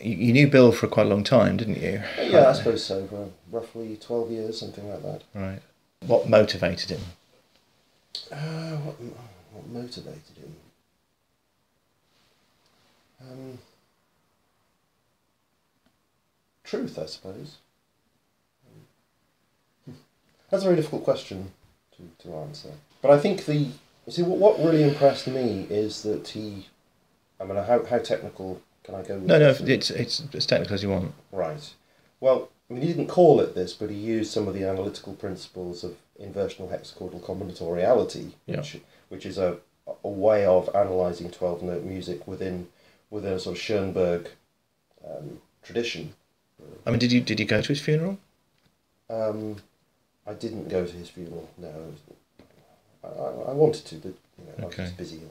you, knew Bill for quite a long time, didn't you? Yeah, I suppose so. For roughly twelve years, something like that. Right. What motivated him? Uh, what, what motivated him? Um, truth, I suppose. That's a very difficult question to, to answer. But I think the you see what what really impressed me is that he. I mean, how how technical can I go? With No, no, it's it's as technical as you want. Right. Well, I mean, he didn't call it this, but he used some of the analytical principles of inversional hexachordal combinatoriality, Yeah. which which is a a way of analysing twelve note music within within a sort of Schoenberg um, tradition. I mean, did you did you go to his funeral? Um, I didn't go to his funeral. No, I, I, wanted to, but you know, I was just busy and